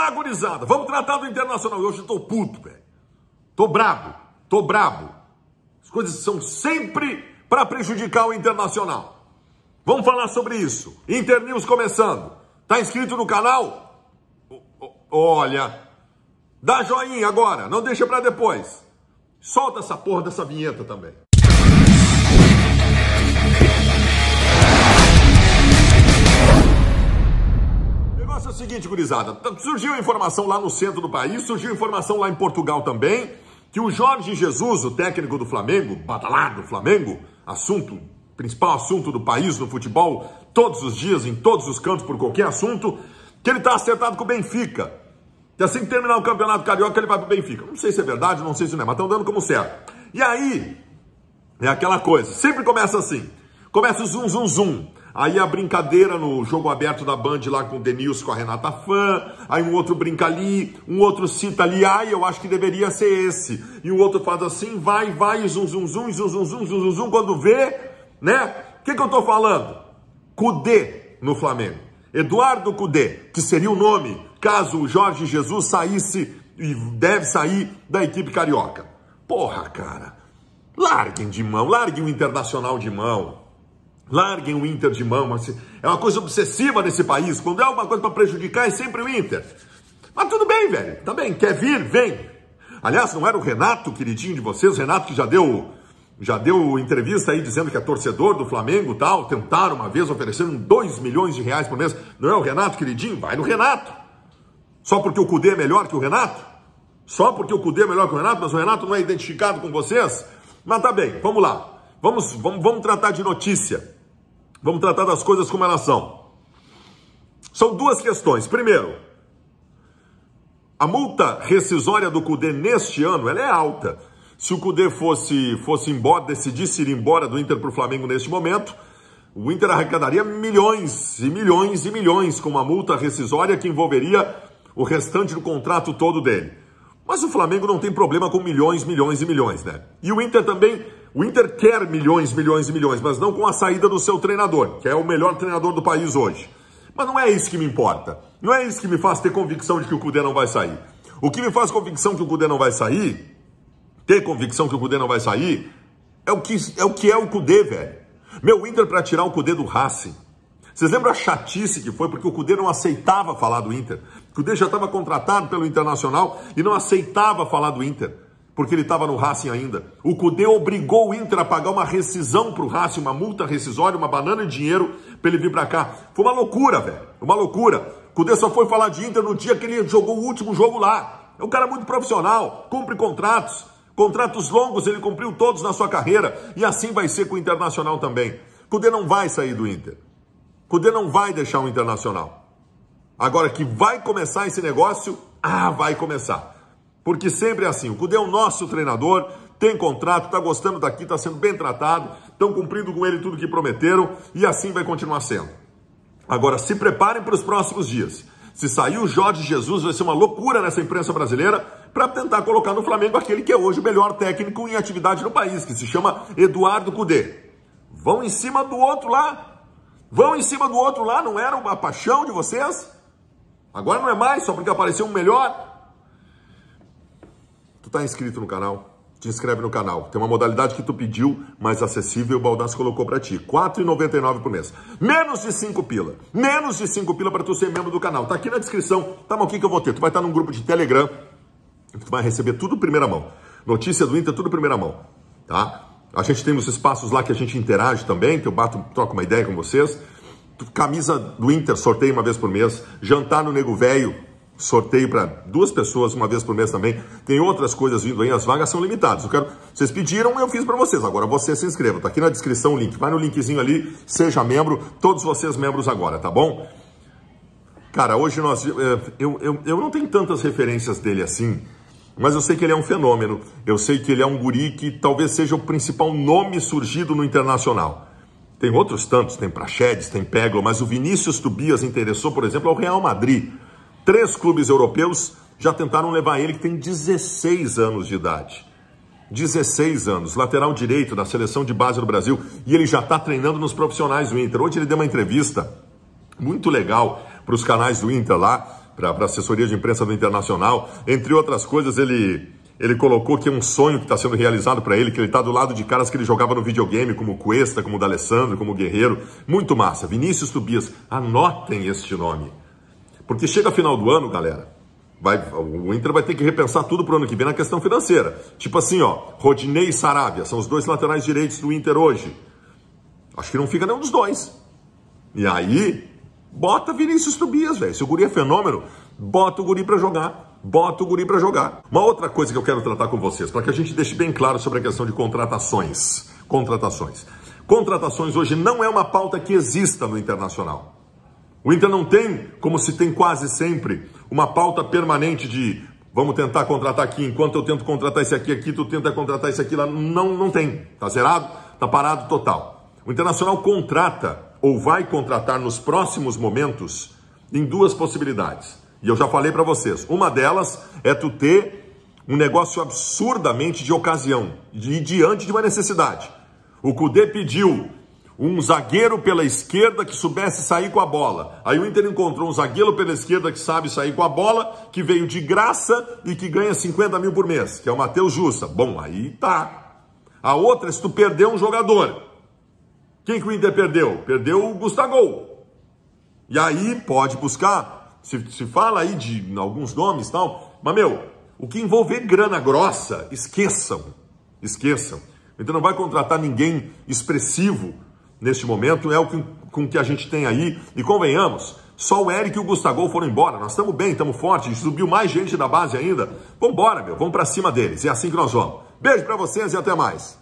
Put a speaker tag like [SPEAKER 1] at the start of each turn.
[SPEAKER 1] lá, gurizada. Vamos tratar do Internacional. Hoje eu tô puto, velho. Tô brabo. Tô brabo. As coisas são sempre para prejudicar o Internacional. Vamos falar sobre isso. Inter News começando. Tá inscrito no canal? Olha, dá joinha agora, não deixa para depois. Solta essa porra dessa vinheta também. Seguinte, gurizada. Surgiu informação lá no centro do país, surgiu informação lá em Portugal também, que o Jorge Jesus, o técnico do Flamengo, badalado do Flamengo, assunto, principal assunto do país no futebol, todos os dias, em todos os cantos, por qualquer assunto, que ele está acertado com o Benfica. Que assim que terminar o campeonato carioca, ele vai pro Benfica. Não sei se é verdade, não sei se não é, mas estão dando como certo. E aí, é aquela coisa, sempre começa assim. Começa o zum, zum, zum. Aí a brincadeira no jogo aberto da Band lá com o Denilson, com a Renata Fã. Aí um outro brinca ali, um outro cita ali, ai, eu acho que deveria ser esse. E o outro faz assim, vai, vai, zum, zum, zum, zum, zum, zum, zum, zum, quando vê, né? O que, que eu tô falando? Cudê no Flamengo. Eduardo Cudê, que seria o nome caso o Jorge Jesus saísse e deve sair da equipe carioca. Porra, cara. Larguem de mão, larguem o internacional de mão. Larguem o Inter de mão. Assim. É uma coisa obsessiva nesse país. Quando é uma coisa para prejudicar, é sempre o Inter. Mas tudo bem, velho. Tá bem. Quer vir? Vem. Aliás, não era o Renato, queridinho de vocês, Renato que já deu já deu entrevista aí dizendo que é torcedor do Flamengo tal. Tentaram uma vez, ofereceram 2 milhões de reais por mês. Não é o Renato, queridinho? Vai no Renato. Só porque o Cudê é melhor que o Renato? Só porque o Cudê é melhor que o Renato, mas o Renato não é identificado com vocês? Mas tá bem, vamos lá. Vamos, vamos, vamos tratar de notícia. Vamos tratar das coisas como elas são. São duas questões. Primeiro, a multa rescisória do CUDE neste ano ela é alta. Se o CUDE fosse, fosse embora, decidisse ir embora do Inter para o Flamengo neste momento, o Inter arrecadaria milhões e milhões e milhões com uma multa rescisória que envolveria o restante do contrato todo dele. Mas o Flamengo não tem problema com milhões, milhões e milhões, né? E o Inter também o Inter quer milhões, milhões e milhões, mas não com a saída do seu treinador, que é o melhor treinador do país hoje. Mas não é isso que me importa. Não é isso que me faz ter convicção de que o Cudê não vai sair. O que me faz convicção que o Cudê não vai sair, ter convicção que o Cudê não vai sair, é o que é o, que é o Cudê, velho. Meu Inter para tirar o Cudê do Racing. Vocês lembram a chatice que foi porque o Cudê não aceitava falar do Inter? O Cudê já estava contratado pelo Internacional e não aceitava falar do Inter porque ele estava no Racing ainda. O Cudê obrigou o Inter a pagar uma rescisão para o Racing, uma multa rescisória, uma banana de dinheiro para ele vir para cá. Foi uma loucura, velho. Uma loucura. O Cudê só foi falar de Inter no dia que ele jogou o último jogo lá. É um cara muito profissional, cumpre contratos. Contratos longos ele cumpriu todos na sua carreira. E assim vai ser com o Internacional também. Cudê não vai sair do Inter. Cudê não vai deixar o Internacional. Agora que vai começar esse negócio, ah, vai começar. Porque sempre é assim, o Cudê é o nosso treinador, tem contrato, está gostando daqui, está sendo bem tratado, estão cumprindo com ele tudo que prometeram e assim vai continuar sendo. Agora, se preparem para os próximos dias. Se sair o Jorge Jesus, vai ser uma loucura nessa imprensa brasileira para tentar colocar no Flamengo aquele que é hoje o melhor técnico em atividade no país, que se chama Eduardo Cudê. Vão em cima do outro lá. Vão em cima do outro lá, não era uma paixão de vocês? Agora não é mais, só porque apareceu um melhor. Tu tá inscrito no canal? Te inscreve no canal. Tem uma modalidade que tu pediu, mais acessível, o Baldasso colocou para ti. R$ 4,99 por mês. Menos de 5 pila. Menos de 5 pila para tu ser membro do canal. Tá aqui na descrição. Tá, mas o que, que eu vou ter? Tu vai estar num grupo de Telegram. Tu vai receber tudo primeira mão. Notícia do Inter, tudo primeira mão. Tá? A gente tem os espaços lá que a gente interage também, que eu bato, troco uma ideia com vocês. Camisa do Inter, sorteio uma vez por mês. Jantar no Nego Velho, sorteio para duas pessoas uma vez por mês também. Tem outras coisas vindo aí, as vagas são limitadas. Eu quero, vocês pediram, eu fiz para vocês. Agora você se inscreva. Tá aqui na descrição o link. Vai no linkzinho ali, seja membro, todos vocês membros agora, tá bom? Cara, hoje nós é, eu, eu, eu não tenho tantas referências dele assim, mas eu sei que ele é um fenômeno. Eu sei que ele é um guri que talvez seja o principal nome surgido no internacional. Tem outros tantos, tem Praxedes, tem Peglo, mas o Vinícius Tobias interessou, por exemplo, ao Real Madrid. Três clubes europeus já tentaram levar ele, que tem 16 anos de idade. 16 anos, lateral direito da seleção de base do Brasil, e ele já está treinando nos profissionais do Inter. Hoje ele deu uma entrevista muito legal para os canais do Inter lá, para a assessoria de imprensa do Internacional. Entre outras coisas, ele, ele colocou que é um sonho que está sendo realizado para ele, que ele está do lado de caras que ele jogava no videogame, como Cuesta, como D'Alessandro, como Guerreiro. Muito massa. Vinícius Tobias, anotem este nome. Porque chega final do ano, galera, vai, o Inter vai ter que repensar tudo pro ano que vem na questão financeira. Tipo assim, ó, Rodinei e Saravia são os dois laterais direitos do Inter hoje. Acho que não fica nenhum dos dois. E aí, bota Vinícius Tobias, velho. Se o guri é fenômeno, bota o guri para jogar. Bota o guri para jogar. Uma outra coisa que eu quero tratar com vocês, para que a gente deixe bem claro sobre a questão de contratações. Contratações. Contratações hoje não é uma pauta que exista no internacional. O Inter não tem, como se tem quase sempre, uma pauta permanente de vamos tentar contratar aqui, enquanto eu tento contratar esse aqui, aqui tu tenta contratar esse aqui lá. Não, não tem. Tá zerado? Tá parado total. O Internacional contrata ou vai contratar nos próximos momentos em duas possibilidades. E eu já falei para vocês. Uma delas é tu ter um negócio absurdamente de ocasião e diante de uma necessidade. O Cudê pediu um zagueiro pela esquerda que soubesse sair com a bola. Aí o Inter encontrou um zagueiro pela esquerda que sabe sair com a bola, que veio de graça e que ganha 50 mil por mês, que é o Matheus Justa. Bom, aí tá. A outra é se tu perder um jogador. Quem que o Inter perdeu? Perdeu o Gustavo. E aí pode buscar. Se, se fala aí de alguns nomes e tal. Mas, meu, o que envolver grana grossa, esqueçam. Esqueçam. Então não vai contratar ninguém expressivo neste momento, é o que, com que a gente tem aí. E convenhamos, só o Eric e o Gustavo foram embora. Nós estamos bem, estamos fortes, subiu mais gente da base ainda. Vambora, meu, vamos para cima deles. É assim que nós vamos. Beijo para vocês e até mais.